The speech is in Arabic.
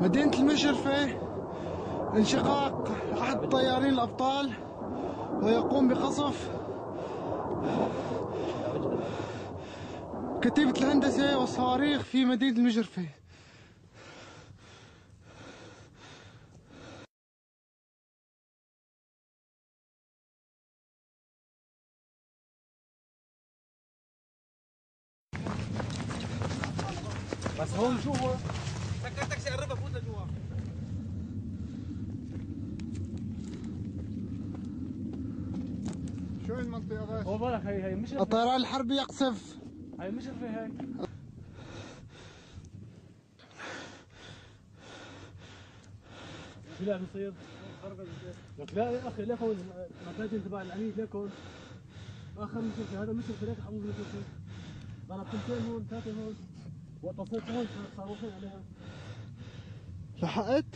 مدينة المشرفة انشقاق أحد الطيارين الأبطال ويقوم بقصف كتيبة الهندسة والصواريخ في مدينة المشرفة. بس هون جوا فوت لجوا شو المنطقة هو بالك هي هي مش الطيران الحربي يقصف. هي مش هي شو لا بيصير؟ لك لا يا أخي ليكن المساجد تبع العميد ليكن آخر مشرفي هذا مشرفي ليك حمود مشرفي ضرب تنتين هون ثلاثة هون. واتصلت هون صاروخين عليها لحقت؟